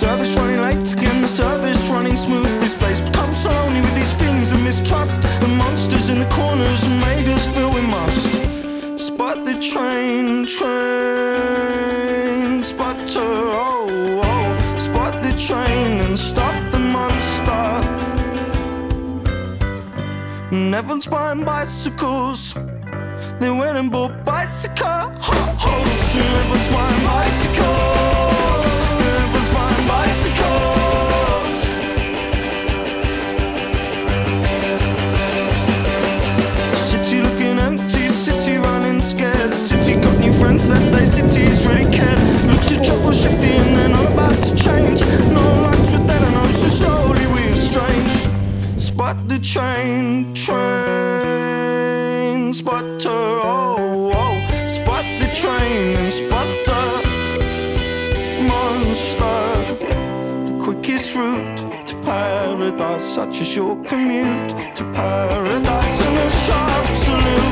service running late, Can the service running smooth. This place becomes so lonely with these feelings of mistrust. The monsters in the corners made us feel we must. Spot the train, train, spotter, oh, oh. Spot the train and stop the monster. And everyone's buying bicycles. They went and bought a Ho, ho, everyone's buying bicycles. Train, train, spotter, oh, oh. Spot the train and spot the monster. The quickest route to paradise, such as your commute to paradise, and a sharp salute.